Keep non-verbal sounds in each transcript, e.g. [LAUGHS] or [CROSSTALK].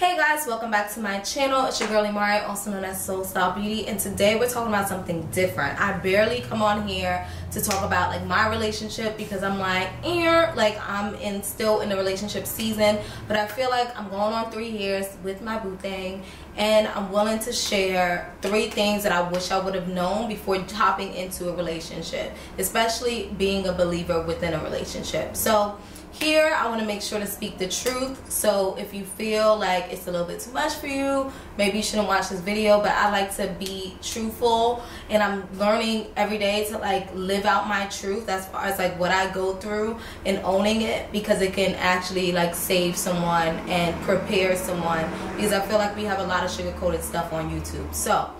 Hey guys, welcome back to my channel. It's your girl Imari, also known as Soul Style Beauty, and today we're talking about something different. I barely come on here to talk about like my relationship because I'm like, eh, like I'm in still in the relationship season, but I feel like I'm going on three years with my boo thing, and I'm willing to share three things that I wish I would have known before hopping into a relationship, especially being a believer within a relationship. So here I want to make sure to speak the truth. So if you feel like it's a little bit too much for you maybe you shouldn't watch this video but I like to be truthful and I'm learning every day to like live out my truth as far as like what I go through and owning it because it can actually like save someone and prepare someone because I feel like we have a lot of sugar coated stuff on YouTube. So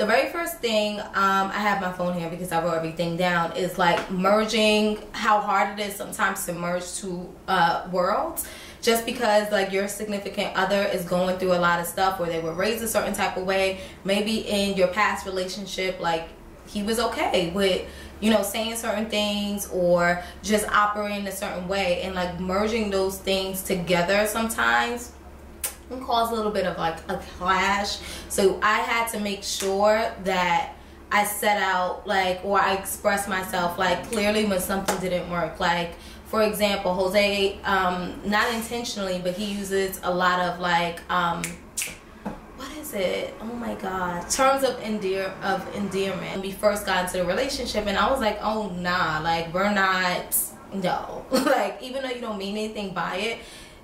the very first thing um, I have my phone here because I wrote everything down is like merging how hard it is sometimes to merge two uh, worlds. Just because like your significant other is going through a lot of stuff where they were raised a certain type of way maybe in your past relationship like he was okay with you know saying certain things or just operating a certain way and like merging those things together sometimes can cause a little bit of like a clash. So I had to make sure that I set out like or I express myself like clearly when something didn't work. Like for example, Jose, um, not intentionally, but he uses a lot of like um, what is it? Oh my god. Terms of endear of endearment. When We first got into the relationship and I was like, oh nah, like we're not no. [LAUGHS] like even though you don't mean anything by it,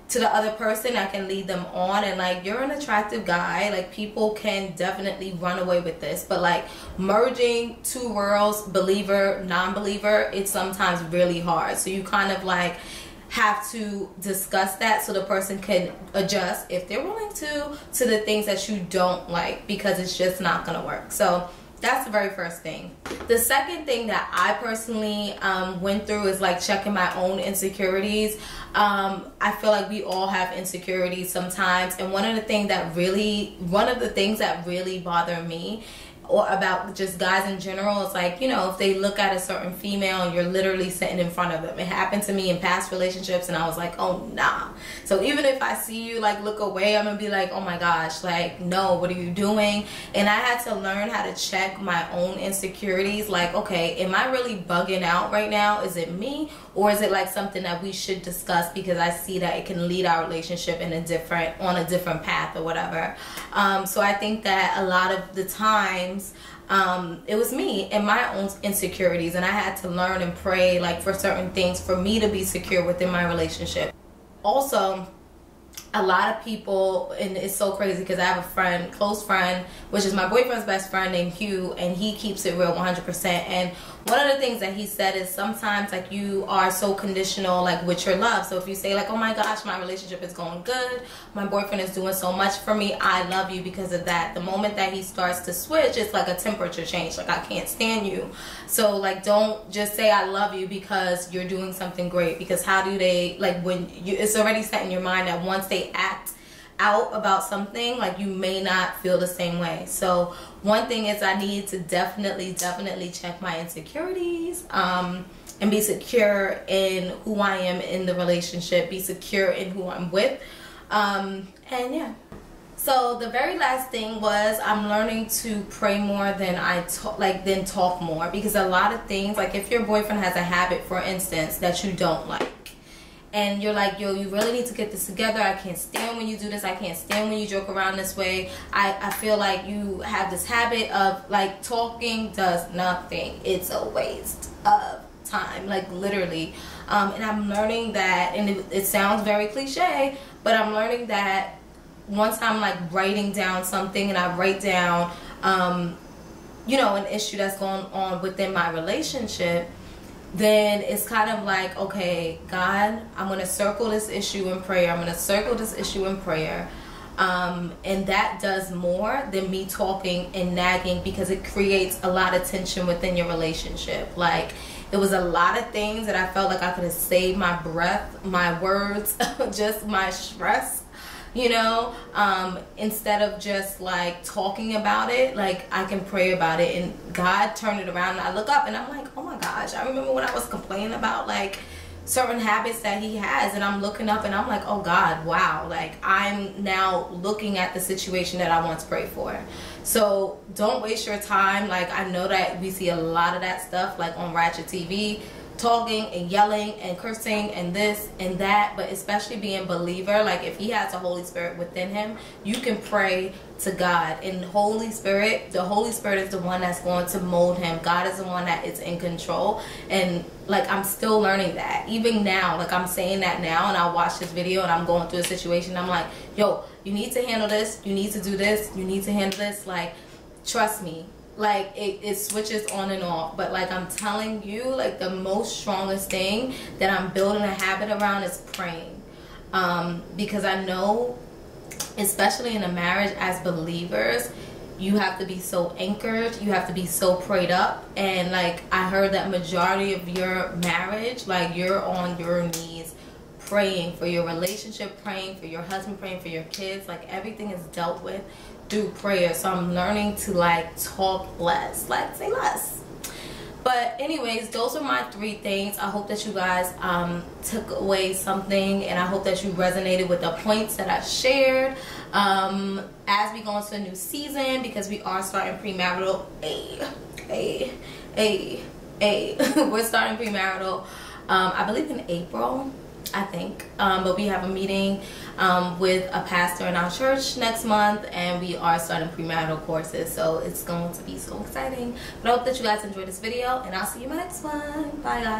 to the other person I can lead them on. And like you're an attractive guy. Like people can definitely run away with this. But like merging two worlds believer non-believer it's sometimes really hard. So you kind of like have to discuss that so the person can adjust if they're willing to to the things that you don't like because it's just not gonna work. So that's the very first thing. The second thing that i personally um, went through is like checking my own insecurities. Um, i feel like we all have insecurities sometimes and one of the things that really one of the things that really bother me or about just guys in general it's like you know if they look at a certain female and you're literally sitting in front of them. It happened to me in past relationships and i was like oh nah. So even if i see you like look away i'm gonna be like oh my gosh like no what are you doing? And i had to learn how to check my own insecurities. Like okay am i really bugging out right now? Is it me? Or is it like something that we should discuss because i see that it can lead our relationship in a different on a different path or whatever. Um, so i think that a lot of the time times um, it was me and my own insecurities and i had to learn and pray like for certain things for me to be secure within my relationship. Also a lot of people and it's so crazy because i have a friend close friend which is my boyfriend's best friend named hugh and he keeps it real 100% and one of the things that he said is sometimes like you are so conditional like with your love. So if you say like oh my gosh my relationship is going good. My boyfriend is doing so much for me. I love you because of that. The moment that he starts to switch it's like a temperature change. Like i can't stand you. So like don't just say i love you because you're doing something great. Because how do they like when you it's already set in your mind that once they act out about something like you may not feel the same way. So one thing is i need to definitely definitely check my insecurities um, and be secure in who i am in the relationship be secure in who i'm with. Um, and yeah. So the very last thing was i'm learning to pray more than i talk like than talk more because a lot of things like if your boyfriend has a habit for instance that you don't like and you're like, yo, you really need to get this together. I can't stand when you do this. I can't stand when you joke around this way. I, I feel like you have this habit of like talking does nothing. It's a waste of time, like literally. Um, and I'm learning that, and it, it sounds very cliche, but I'm learning that once I'm like writing down something and I write down, um, you know, an issue that's going on within my relationship, then it's kind of like, okay, God, I'm going to circle this issue in prayer. I'm going to circle this issue in prayer. Um, and that does more than me talking and nagging because it creates a lot of tension within your relationship. Like, it was a lot of things that I felt like I could have saved my breath, my words, [LAUGHS] just my stress you know um, instead of just like talking about it like i can pray about it and god turned it around and i look up and i'm like oh i remember when i was complaining about like certain habits that he has and I'm looking up and I'm like oh god wow like I'm now looking at the situation that I once prayed for. So don't waste your time like I know that we see a lot of that stuff like on Ratchet TV talking and yelling and cursing and this and that but especially being believer like if he has the holy spirit within him you can pray to god. And holy spirit the holy spirit is the one that's going to mold him. God is the one that is in control. And like i'm still learning that. Even now like i'm saying that now and i watch this video and i'm going through a situation i'm like yo you need to handle this. You need to do this. You need to handle this. Like trust me like it, it switches on and off. But like i'm telling you like the most strongest thing that i'm building a habit around is praying. Um, because i know especially in a marriage as believers you have to be so anchored you have to be so prayed up. And like i heard that majority of your marriage like you're on your knees praying for your relationship praying for your husband praying for your kids like everything is dealt with through prayer. So I'm learning to like talk less, like say less. But anyways, those are my three things. I hope that you guys um, took away something and I hope that you resonated with the points that I shared. Um, as we go into a new season, because we are starting premarital, a, a, a, a, we're starting premarital, um, I believe in April. I think. Um, but we have a meeting um, with a pastor in our church next month, and we are starting premarital courses. So it's going to be so exciting. But I hope that you guys enjoyed this video, and I'll see you in my next one. Bye, guys.